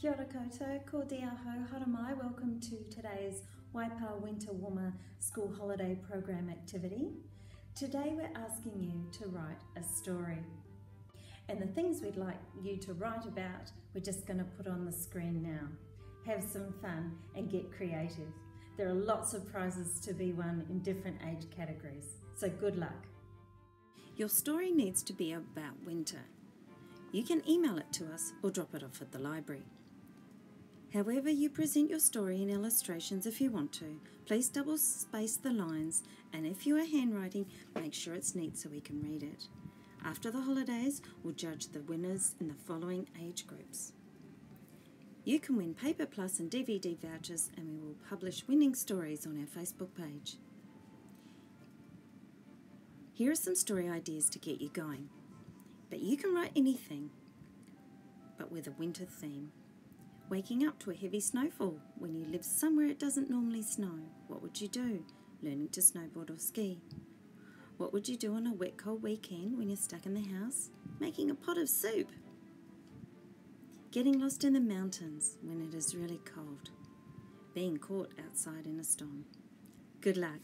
Kia ora koutou, ko diaho, haramai. Welcome to today's Waipa Winter Warmer School Holiday Program activity. Today we're asking you to write a story. And the things we'd like you to write about, we're just going to put on the screen now. Have some fun and get creative. There are lots of prizes to be won in different age categories, so good luck. Your story needs to be about winter. You can email it to us or drop it off at the library. However, you present your story in illustrations if you want to, please double space the lines and if you are handwriting, make sure it's neat so we can read it. After the holidays, we'll judge the winners in the following age groups. You can win Paper Plus and DVD vouchers, and we will publish winning stories on our Facebook page. Here are some story ideas to get you going. But you can write anything, but with a winter theme. Waking up to a heavy snowfall when you live somewhere it doesn't normally snow. What would you do? Learning to snowboard or ski. What would you do on a wet, cold weekend when you're stuck in the house? Making a pot of soup. Getting lost in the mountains when it is really cold. Being caught outside in a storm. Good luck.